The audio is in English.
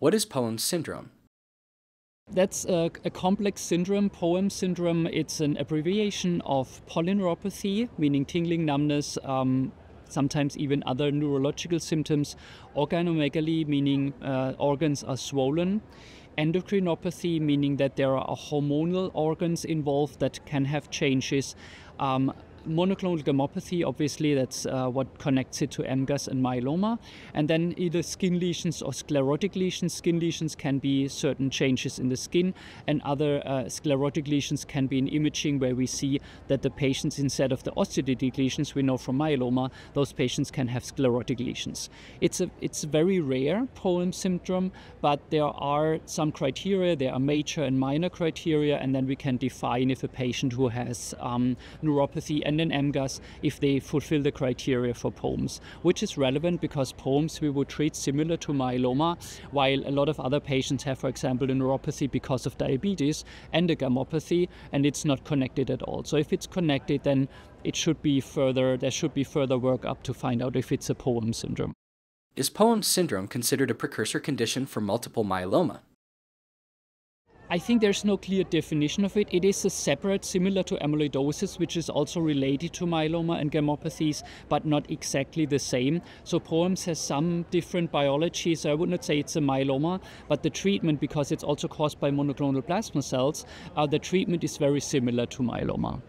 What is Poems syndrome? That's a, a, complex syndrome, POEMS syndrome. It's an abbreviation of polyneuropathy, meaning tingling, numbness, um, sometimes even other neurological symptoms. Organomegaly, meaning uh, organs are swollen. Endocrinopathy, meaning that there are hormonal organs involved that can have changes. Um, monoclonal gammopathy, obviously, that's uh, what connects it to MGUS and myeloma. And then either skin lesions or sclerotic lesions. Skin lesions can be certain changes in the skin, and other uh, sclerotic lesions can be in imaging where we see that the patients, instead of the osteolytic lesions we know from myeloma, those patients can have sclerotic lesions. It's a it's very rare POEMS syndrome, but there are some criteria. There are major and minor criteria, and then we can define if a patient who has um, neuropathy and and an if they fulfill the criteria for POEMS, which is relevant because POEMS we would treat similar to myeloma, while a lot of other patients have, for example, a neuropathy because of diabetes and a gammopathy, and it's not connected at all. So if it's connected, then it should be further, there should be further work up to find out if it's a POEMS syndrome. Is POEMS syndrome considered a precursor condition for multiple myeloma? I think there's no clear definition of it. It is a separate, similar to amyloidosis, which is also related to myeloma and gammopathies, but not exactly the same. So POEMS has some different biology, so I would not say it's a myeloma, but the treatment, because it's also caused by monoclonal plasma cells, uh, the treatment is very similar to myeloma.